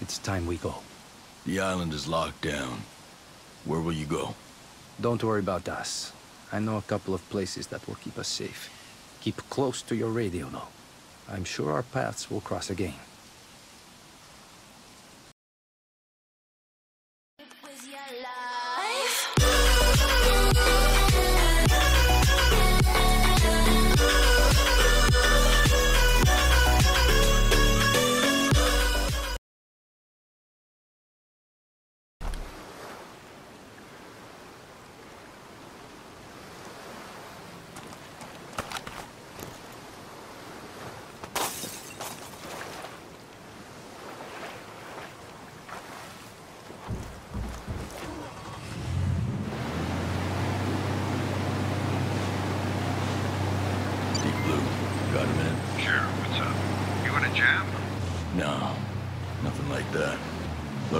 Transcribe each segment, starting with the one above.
It's time we go. The island is locked down. Where will you go? Don't worry about us. I know a couple of places that will keep us safe. Keep close to your radio, though. I'm sure our paths will cross again.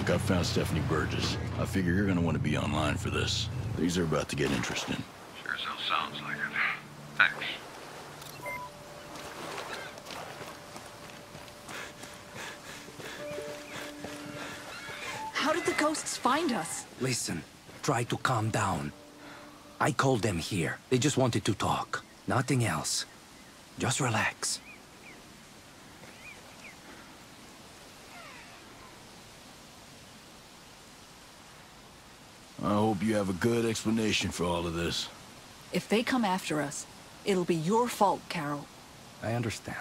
Look, I found Stephanie Burgess. I figure you're gonna want to be online for this. These are about to get interesting. Sure as hell sounds like it. Thanks. How did the ghosts find us? Listen, try to calm down. I called them here. They just wanted to talk. Nothing else. Just relax. I hope you have a good explanation for all of this. If they come after us, it'll be your fault, Carol. I understand.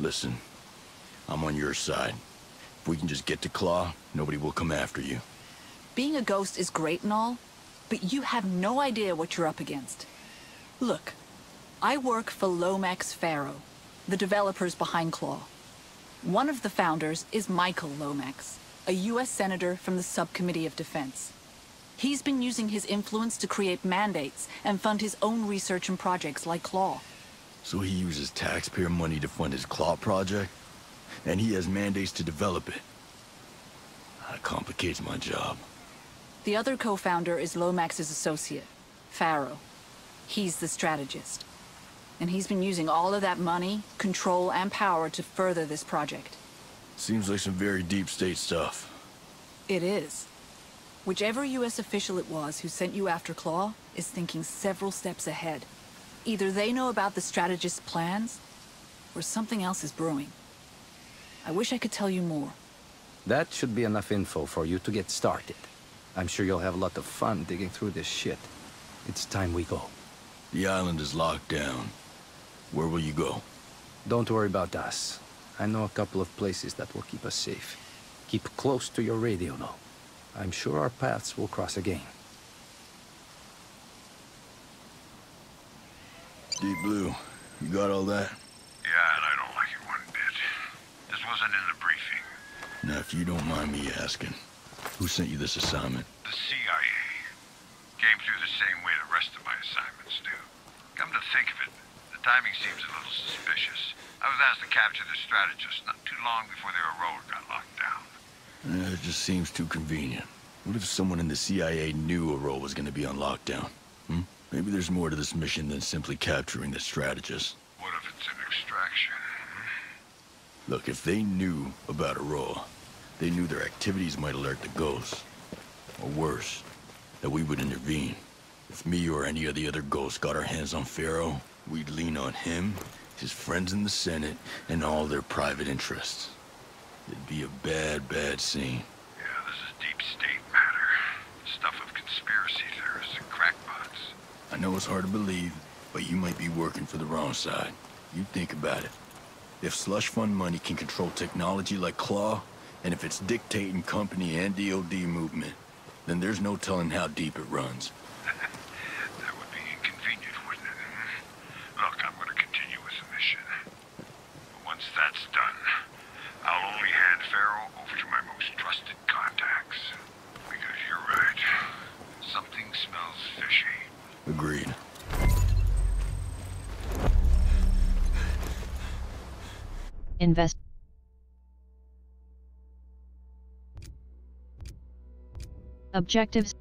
Listen, I'm on your side. If we can just get to Claw, nobody will come after you. Being a ghost is great and all, but you have no idea what you're up against. Look, I work for Lomax Faro, the developers behind Claw. One of the founders is Michael Lomax, a U.S. Senator from the Subcommittee of Defense. He's been using his influence to create mandates and fund his own research and projects like Claw. So he uses taxpayer money to fund his Claw project? And he has mandates to develop it. That complicates my job. The other co-founder is Lomax's associate, Faro. He's the strategist. And he's been using all of that money, control, and power to further this project. Seems like some very deep state stuff. It is. Whichever U.S. official it was who sent you after Claw is thinking several steps ahead. Either they know about the strategist's plans, or something else is brewing. I wish I could tell you more. That should be enough info for you to get started. I'm sure you'll have a lot of fun digging through this shit. It's time we go. The island is locked down. Where will you go? Don't worry about us. I know a couple of places that will keep us safe. Keep close to your radio, though. I'm sure our paths will cross again. Deep Blue, you got all that? Yeah, and I don't like it one bit. This wasn't in the briefing. Now, if you don't mind me asking, who sent you this assignment? The CIA came through the same way the rest of my assignments do. Come to think of it, the timing seems a little suspicious. I was asked to capture the strategist not too long before their road got locked down. It just seems too convenient. What if someone in the CIA knew Auroa was going to be on lockdown? Hmm? Maybe there's more to this mission than simply capturing the strategist. What if it's an extraction? Look, if they knew about Auroa, they knew their activities might alert the ghosts. Or worse, that we would intervene. If me or any of the other ghosts got our hands on Faro, we'd lean on him, his friends in the Senate, and all their private interests. It'd be a bad, bad scene. Yeah, this is deep state matter. Stuff of conspiracy theorists and crackpots. I know it's hard to believe, but you might be working for the wrong side. You think about it. If slush fund money can control technology like Claw, and if it's dictating company and DOD movement, then there's no telling how deep it runs. That would be inconvenient, wouldn't it? hmm? Look, I'm gonna continue with the mission. But once that's done, I'll only hand Faro over to my most trusted contacts. Because you're right. Something smells fishy. Agreed. Invest. Objectives